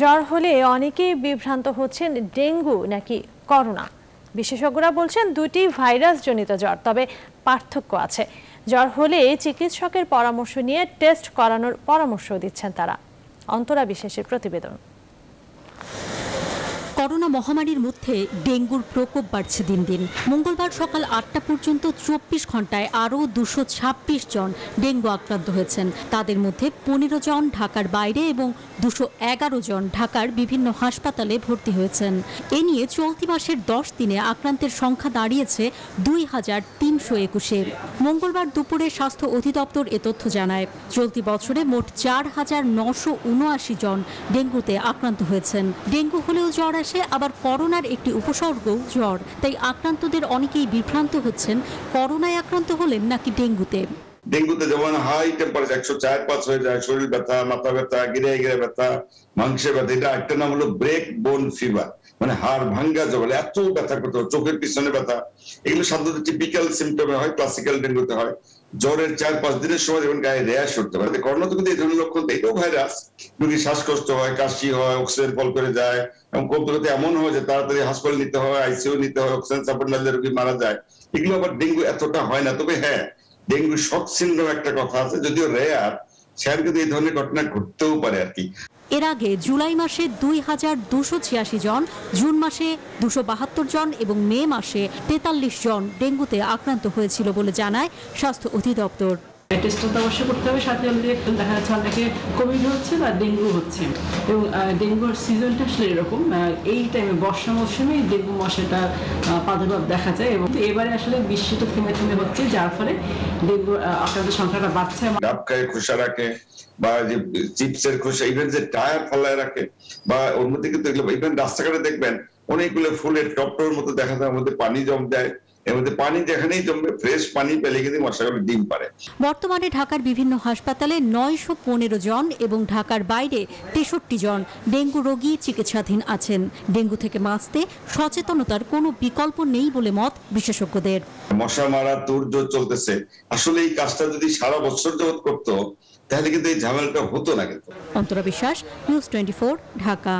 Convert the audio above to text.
জ্বর হলে অনেকেই বিভ্রান্ত হচ্ছেন ডেঙ্গু নাকি করোনা। বিশেষজ্ঞরা বলছেন দুটি ভাইরাস জনিত জ্বর, তবে পার্থক্য আছে। জ্বর হলে চিকিৎসকের পরামর্শ নিয়ে টেস্ট করানোর পরামর্শ দিচ্ছেন তারা। অন্তরা বিশেষের প্রতিবেদন। মহামারীর মধ্যে ডেঙ্গুর প্রকোপ বাড়ছে দিন দিন। মঙ্গলবার সকাল আটটা পর্যন্ত চব্বিশ ঘন্টায় আরও দুশো ছাব্বিশ জন ডেঙ্গু আক্রান্ত হয়েছেন। তাদের মধ্যে পনেরো জন ঢাকার বাইরে এবং দুশো এগারো জন ঢাকার বিভিন্ন হাসপাতালে ভর্তি হয়েছেন। এ নিয়ে চলতি মাসের দশ দিনে আক্রান্তের সংখ্যা দাঁড়িয়েছে দুই হাজার তিনশো একুশে। মঙ্গলবার দুপুরে স্বাস্থ্য অধিদপ্তর এ তথ্য জানায়, চলতি বছরে মোট চার হাজার নশো উনআশি জন ডেঙ্গুতে আক্রান্ত হয়েছেন। ডেঙ্গু হলেও জ্বর আসে আবার করোনার একটি উপসর্গ, জ্বর। তাই আক্রান্তদের অনেকেই বিভ্রান্ত হচ্ছেন, করোনায় আক্রান্ত হলেন নাকি ডেঙ্গুতে। ডেঙ্গুতে যেমন হাই টেম্পারেচার একশো চার পাঁচ হয়ে যায়, শরীর ব্যথা, মাথা ব্যথা, গিরে গিরে ব্যথা, মাংসে ব্যথা, এটা একটা নাম হলো ব্রেক বোন ফিভার মানে হাড় ভাঙ্গা যাবে এত ব্যথা করতে হয়, চোখের পিছনে ব্যথা। এগুলো সাধারণত টিপিক্যাল সিমটমে হয় ক্লাসিক্যাল ডেঙ্গুতে হয়। জ্বরের চার পাঁচ দিনের সময় যেমন গায়ে র্যাশ উঠতে পারে। করোনা তো এই ধরনের লক্ষণ তো এটাও ভাইরাস রোগীর শ্বাসকষ্ট হয়, কাশি হয় অক্সিজেন ফল করে যায়, এবং করতে এমন হয় যে তাড়াতাড়ি হাসপাতাল নিতে হয় আইসিইউ নিতে হয় অক্সিজেন সাপোর্ট না রোগী মারা যায়, এগুলো আবার ডেঙ্গু এতটা হয় না। তবে হ্যাঁ ডেঙ্গু শক সিন্ড্রোম একটা কথা আছে, যদিও রেয়ার সেখানে কিন্তু এই ধরনের ঘটনা ঘটতেও পারে আর কি। এর আগে জুলাই মাসে দুই হাজার দুশো ছিয়াশি জন, জুন মাসে দুশো বাহাত্তর জন এবং মে মাসে তেতাল্লিশ জন ডেঙ্গুতে আক্রান্ত হয়েছিল বলে জানায় স্বাস্থ্য অধিদপ্তর। টেস্টটা তো অবশ্যই করতে হবে। সাথে আমাদের দেখা যাচ্ছে অনেকে কোভিড হচ্ছে বা ডেঙ্গু হচ্ছে। এবং ডেঙ্গুর সিজনটা আসলে এরকম এই টাইমে বর্ষা মৌসুমে ডেঙ্গু মশাটা প্রাদুর্ভাব দেখা যায় এবং এবারে আসলে থেমে থেমে হচ্ছে, যার ফলে ডেঙ্গু আক্রান্তের সংখ্যাটা বাড়ছে। ডাব খায় খোসা রাখে বা যে চিপসের খোসা ইভেন যে টায়ার ফলায় রাখে বা মধ্যে কিন্তু ইভেন রাস্তাঘাটে দেখবেন অনেকগুলো ফুলের টপটর মতো দেখা যায় মধ্যে পানি জম দেয় এর মধ্যে পানি যেখানেই জমবে ফ্রেশ পানি পেলে কিন্তু মশাগুলো ডিম পারে। বর্তমানে ঢাকার বিভিন্ন হাসপাতালে নয়শো পনেরো জন এবং ঢাকার বাইরে তেষট্টি জন ডেঙ্গু রোগী চিকিৎসাধীন আছেন। ডেঙ্গু থেকে বাঁচতে সচেতনতার কোনো বিকল্প নেই বলে মত বিশেষজ্ঞদের। মশা মারা তুর্য চলতেছে। আসলে এই কাজটা যদি সারা বছর যাবত করতো তাহলে কিন্তু এই ঝামেলাটা হতো না কিন্তু। অন্তরা বিশ্বাস নিউজ টোয়েন্টি ঢাকা।